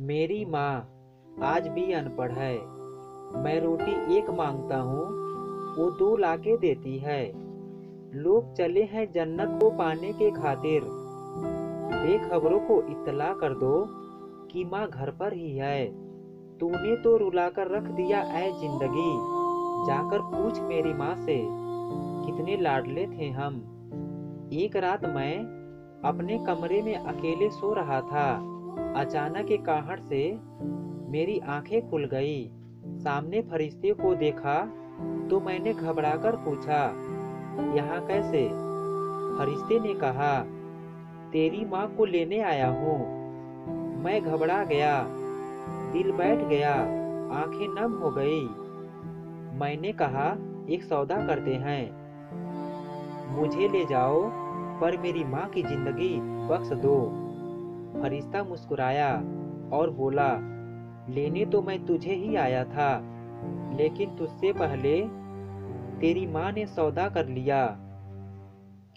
मेरी माँ आज भी अनपढ़ है। मैं रोटी एक माँगता हूँ, वो दो लाके देती है। लोग चले हैं जन्नत को पाने के खातिर। बेखबरों को इतला कर दो कि माँ घर पर ही है। तूने तो रुलाकर रख दिया ऐ ज़िंदगी। जाकर पूछ मेरी माँ से, कितने लाडले थे हम। एक रात मैं अपने कमरे में अकेले सो रहा था। अचानक एक आहट से मेरी आँखें खुल गई। सामने फरिश्ते को देखा तो मैंने घबराकर पूछा, यहाँ कैसे? फरिश्ते ने कहा, तेरी माँ को लेने आया हूँ। मैं घबरा गया, दिल बैठ गया, आँखें नम हो गई। मैंने कहा, एक सौदा करते हैं। मुझे ले जाओ, पर मेरी माँ की ज़िंदगी बख्श दो। फरिश्ता मुस्कुराया और बोला, लेने तो मैं तुझे ही आया था, लेकिन तुझसे पहले तेरी माँ ने सौदा कर लिया।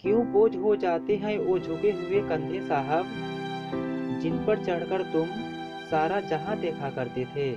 क्यों बोझ हो जाते हैं वो झुके हुए कंधे साहब, जिन पर चढ़कर तुम सारा जहाँ देखा करते थे?